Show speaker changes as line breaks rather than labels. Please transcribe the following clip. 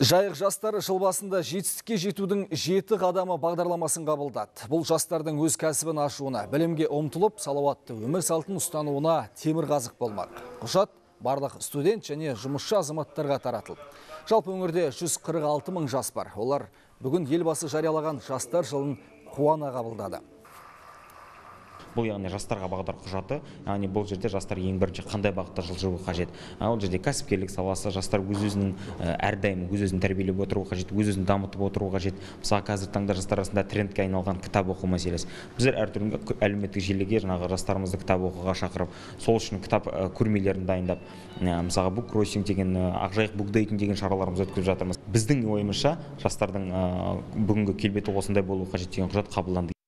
Жайық жастары жыл басында жетістікке жетудің жеті қадамы бағдарламасын қабылдады. Бұл жастардың өз кәсібін ашуына, білімге ұмтылып, салауатты өмір салтын ұстануына темір қазық болмақ. Құжат барлық студент және жұмысшы азаматтарға таратылды. Жалпы өңірде 146 мың жас бар. Олар бүгін елбасы жариялаған жастар жылын қуана қабылдады.
Бұл яғни жастарға бағдар құжаты яғни бұл жерде жастар ең бірінші қандай бағытта жылжуы қажет? Ол жерде кәсіпкерлік саласы жастар өз өзінің әрдайым өз өзін тәрбиелеп отыруы қажет өз өзін дамытып отыруы қажет. Мысалы қазіргі таңда жастар арасында трендке айналған кітап оқу мәселесі. Біздер әртүрлі әлеуметтік желіге жаңағы жастарымызды кітап оқуға шақырып сол үшін кітап көрмелерін дайындап мысалға бук кроссинг деген ақжайық букдейтинг деген шараларымызды өткізіп жатырмыз. Біздің ойымызша жастардың бүгінгі келбеті осындай болуы қажет деген құжат қабылданды.